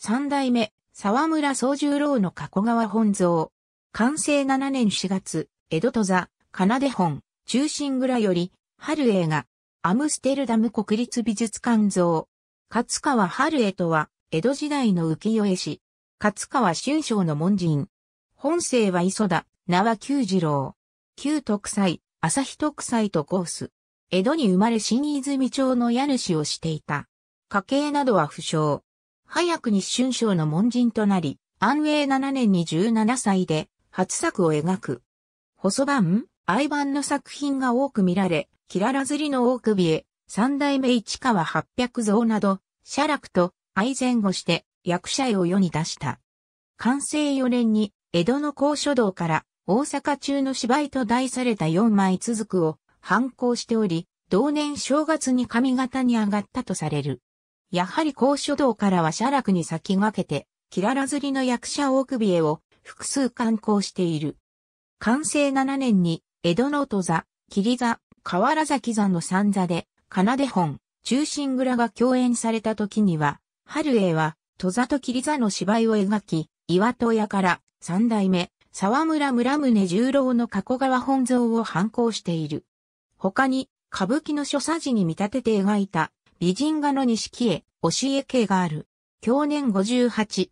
三代目、沢村宗十郎の加古川本像。完成7年4月、江戸戸座、奏で本、中心蔵より、春映画、アムステルダム国立美術館像。勝川春江とは、江戸時代の浮世絵師。勝川春章の門人。本姓は磯田、名は久次郎。旧徳祭、朝日徳祭とコース。江戸に生まれ新泉町の家主をしていた。家系などは不詳。早く日春章の門人となり、安永7年に17歳で初作を描く。細番、愛版の作品が多く見られ、キララ釣りの大首へ、三代目市川八百像など、写楽と愛前後して役者絵を世に出した。完成4年に江戸の高書道から大阪中の芝居と題された4枚続くを反抗しており、同年正月に上方に上がったとされる。やはり高書道からは写楽に先駆けて、キララ釣りの役者大首絵を複数刊行している。完成7年に、江戸の戸座、霧座、河原崎座の三座で、奏で本、中心蔵が共演された時には、春英は、戸座と霧座の芝居を描き、岩戸屋から三代目、沢村村宗十郎の加古川本像を反抗している。他に、歌舞伎の所作時に見立てて描いた、美人画の錦絵、教え系がある。去年58。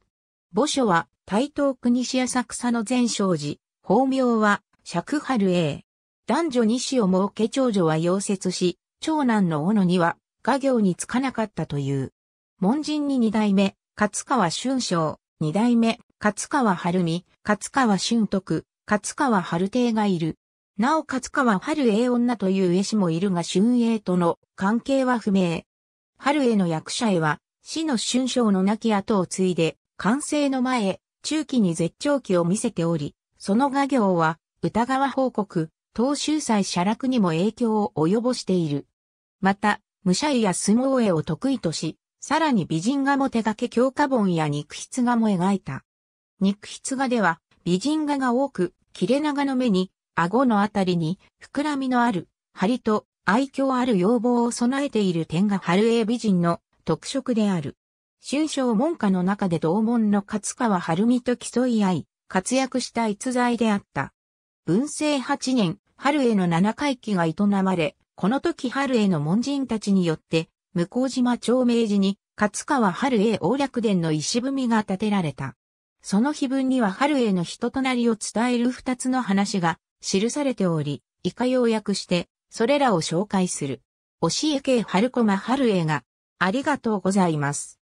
墓所は、台東国市浅草の前正寺。法名は、釈春英。男女二子を設け長女は溶接し、長男の小野には、画業につかなかったという。門人に二代目、勝川春章、二代目、勝川春美、勝川春徳、勝川春帝がいる。なお勝川春英女という絵師もいるが春英との関係は不明。春への役者へは、死の春章の亡き後を継いで、完成の前、中期に絶頂期を見せており、その画業は、歌川報告、東州祭写楽にも影響を及ぼしている。また、武者絵や相撲絵を得意とし、さらに美人画も手掛け強化本や肉筆画も描いた。肉筆画では、美人画が多く、切れ長の目に、顎のあたりに、膨らみのある、針と愛嬌ある要望を備えている点が春英美人の特色である。春章門下の中で同門の勝川春美と競い合い、活躍した逸材であった。文政8年、春への七回忌が営まれ、この時春への門人たちによって、向島長明寺に、勝川春へ王略殿の石踏みが建てられた。その碑文には春への人となりを伝える二つの話が記されており、以下要約してそれらを紹介する。教え系春駒春映画。ありがとうございます。